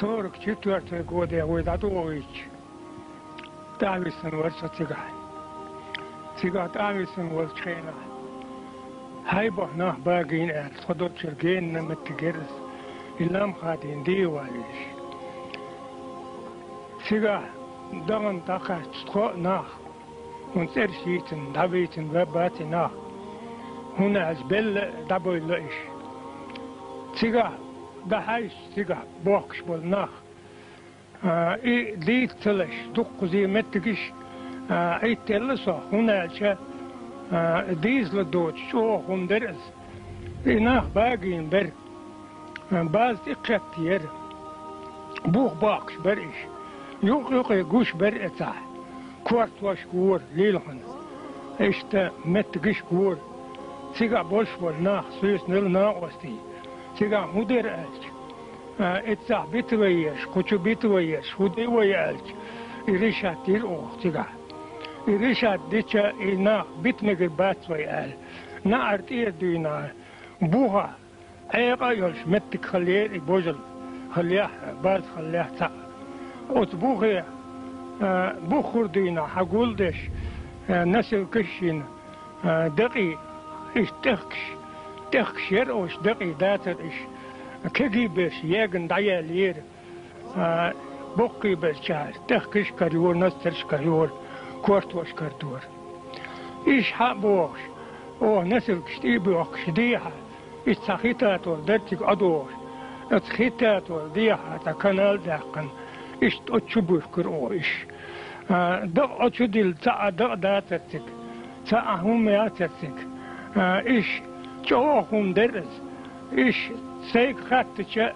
44 года я Войдатович. Тамисон вот что цыган. Цыган Тамисон вот чейна. Хайба на багин эр сходот черген на метгерс. Илам хадин дивалиш. Цыга даган таха чтхо нах. Und er schieten, da weten wir bate nach. Hun als Bälle, da boil ich. Zigar, da haystiga boks bolnaq. i diittilish 9 yemetigish aytellisa hunalcha diizli doch oğum deriz. İnah bagin ber baz diqqat yer. Bu boks ber ish. Yoq yoq gush ber eta. Kvartlash gur lilhan. İşte metigish gur. Siga bolsh bolnaq süs nil naqosti. والناخ سويس نل ناقوستي تيقع مدير ألش اتسع بيت ويش كوچو بيت ويش هودي ويالش إريشات دير أوخ تيقع إريشات ديشا إنا بيت مجر بات ويال نا أرتير دينا بوها أيقا يلش متك خليه يبوجل خليه باز خليه تا أتبوخي بوخور دينا حقول ديش نسل كشين دقي إيش تخش تخش يرقش دقي داتر إيش كجي بس يجن دايا لير بقي بس شهر تخش كريور نسترش كريور كورت وش كردور إيش حق بوش. أو نسل كشتي بوش ديها إيش سخيتات ودرتك أدوش. اتخيتات وديها تكنال داقن إيش تشبوش كرو إيش دق أتشدل تا دق داتتك تا هم ياتتك إيش جوهم درس. إيش سيك خط شا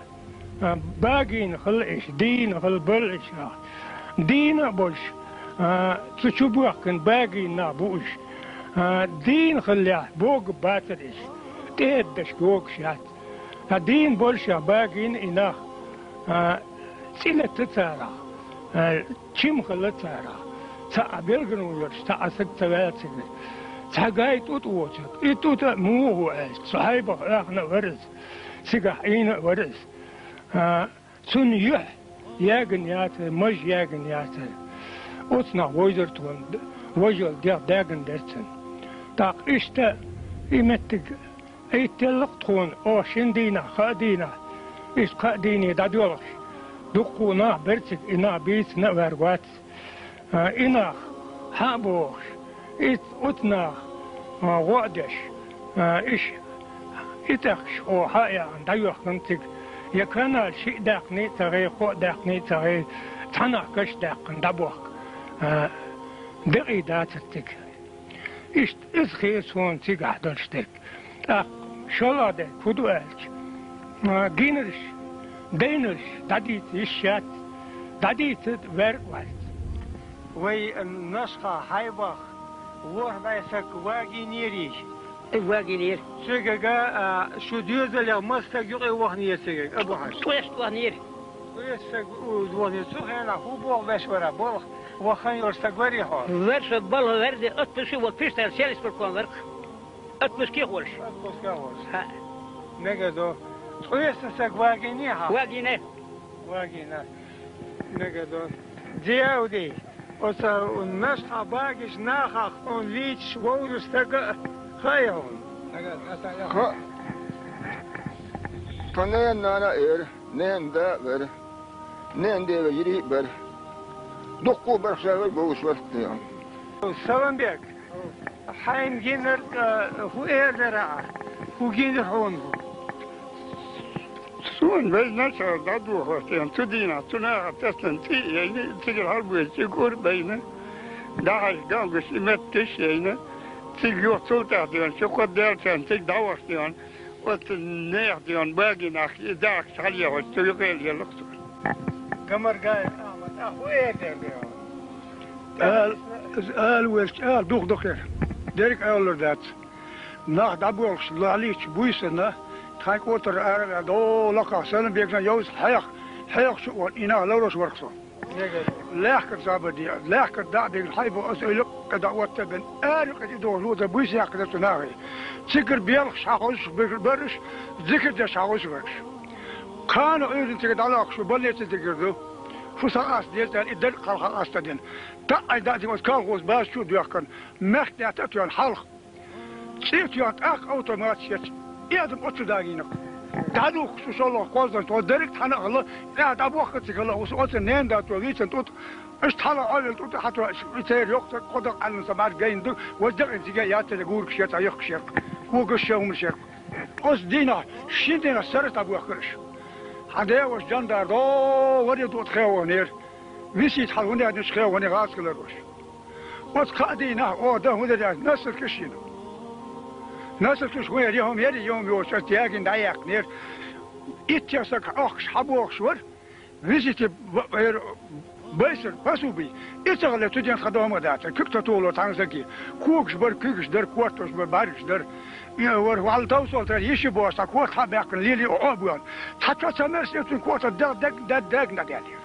باقين خل إيش دين خل بل إيش دين بوش تشبوه كن باقين نابوش. دين خل بوق باتر إيش. تهدش جوك شات. دين بولشا باقين إناه سيلة تتارا. تشيم خل تارا تا بيرغنو يرش تا أسك تواتك تحقاي توت ووتك إتوت مو هو عايش صحيبك احنا ورث سيقح إينا ورث سن يح ياغن ياتر مج ياغن ياتر أتنا ويزرتون وجل ديغ داغن درتن تاق إشتا إمتك أي تلقتون أو شندينا خادينا إش خاديني دادولش دقونا برتك إنا بيت نوارغوات إنا حابوش إت أتنا وعدش إيش إتخش أو حايا عن دايوخ نمتك يكرنا الشيء داقني تغي خو داقني تغي تنا كش داقن دبوخ دقي داتتك. إيش إسخي سون تيق أحدلشتك أق شلا ده كدو ألش جينرش دينرش داديت إشيات داديت والت وي النسخة حيبخ وح بايسك واقي نيريش واقي نير. سيقا شو ديوز اللي مستق يقي وحنية سيقا أبو حاج. تويش نير؟ ويسك ودواني سوخينا هو بوغ بشورا بوغ. وخان يرستق وري حور ورش بل ورد اتمشي وفيش تل سيالس بالكون ورق اتمش كي خولش أتبس كاوش ها. نقدو ويسك واقي نيها واقي نير. واقي نا نقدو دياو دي وسا النسخة باقش ناخخ اون ليتش وورستق خيهون خ فنين نانا إير نين دا بر نين دي بجري بر دقو برخشا بوش ورقتيان سلام بيك حين جينر هو اير درع هو جينر هون سون بين نشر دادو خوستيان تدينا تنا تسلن تي يعني تيجي الحرب يتيقور بين داعش قام قسمتش يعني تيجي يوصل تحتيان شو قد دارتان تيجي دعوستيان وتنيحتيان باقي ناخي داعش حاليا وستيقيل يلقصر قمر قايل احمد اخو اير درع قال قال ويش قال دوخ دوخير ديرك قال ذات ناخ دابوش لاليش بويسنا تخايك وتر أرغ دو لقا سلم بيكنا يوز حيق حيق شو إنا لورش ورقصو لاحكر زابدي لاحكر دا بيك الحيب واسئلك كدعوة تبن آرق دو لودا بويس يقدر تناغي. تذكر بيالك شاخوش بيك البرش ذكر دا شاخوش برش كانوا أيضا تيجي دلاق شو بليت تجردو شو ساس ديت الدل قال أستدين تا داتي وس كان غوز باش شو ديكن مخت ياتيون حلق. سيت يات أخ أوتوماتيك يادم أتشو داغينك دادو شو شو الله قوزن იად პოცუდაგინო დადუხ სულო ყოზდან თო დერეკ თან აღლა და დაბუახცი გალა ოს ოც ნენდა თო ვიცენ თუთ ეს თალა ალ თუთ ხათო ვიცე როხტა ყოდა ყანსა მაგ გინდ ვაჯდა ზიგა იათე გურქშა წა იოხშა გუგშა უმშა ოს დინა შინდენა სერს დაბუახრშ ადეა ვაშ ჯანდარო ვარი თუთ ხეონერ ვისი თალგუნე ადის ხეონე გასკლეროშ ოც ხადინა ო და უნდა და ნასერ ქშინა Nossas coisas de Romero e eu, meu, se eu tiver que andar a comer, e tinha essa ox, rabo ox, senhor, visite, بسر پسو بی ایتا غلی تو جن خدام داتا کک تا تولو تانزگی کوکش بر کوکش در کوتش بر برش در ور والتاو سولتر یشی باستا کوت هم بقن لیلی آبیان تا تا سمرس ایتون کوت دق دق دق دق ندیلی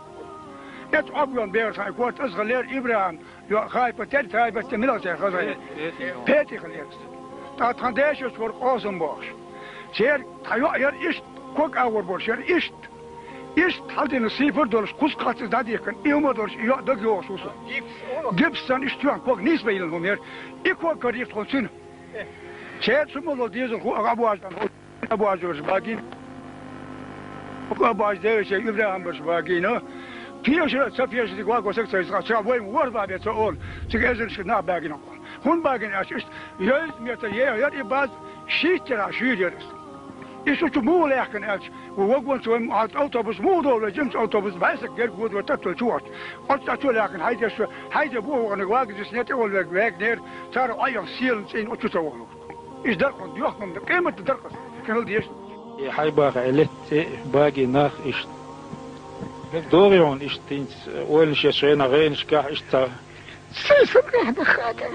ایت آبیان بیرسان کوت از غلیر ابراهیم یا خایب تل تایب تمیلات خزایی پیتی غلیرست بيتي خلير تا تندش سور قاسم باش شير تايو ير إشت كوك أور بوش ير إشت إشت حالتي نصيفر دولش كوس قاتس دادي كان إيوما دولش يو دق يو سوسو جيبسان إشتوان كوك نيس بيلن هم ير إكوك قريب تخلصين شهد سمو ديزن خو ابو اجدان ابو اجوش باقين ابو اجدان شيء ابراهيم بش باقين فيش سفيش دي واقو سكت سيسقى شاب وين ور بابي تقول تجازل شنا باقين هون باقين اش اش يل ميتا يه ير باز شيترا شيدرس إيشو تمو لكن أش ووقون سوى أوتوبوس مو دولة جمس أوتوبوس بايسك غير قود وتطل شوات قلت أتو لكن هيدا شو هيدا بوه وانا واقع جسنيتي ولا واقع نير صار أيام سيل سين أتو تولو إيش درقن يخمم ده قيمة درقس كان ديش حيبقى علت باقي ناخ إيش دوريون إيش تينس وين شيء شينا غين شكاح إيش تا سيسر قاعد خاطر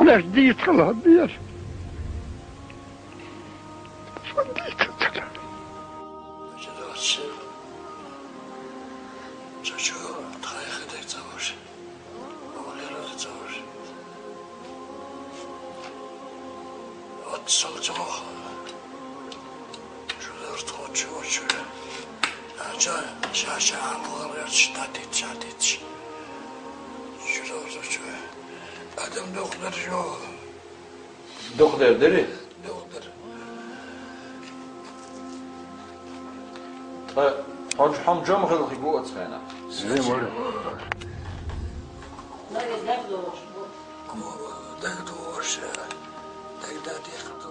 أنا جديد خلاص بيش شو جديد صوته شو تخوت ჩა შაშა ამორაც დათი ჩადიც შროზოჩე ადამ დოქტორ შო. დოქტორ დერი დოქტორ ტა ჰონჯ ჰონჯომ ხელხი გუაცენა ზე მორი. ნაგე დაგდო გმორო დაგდო შე დაგდადი ხდო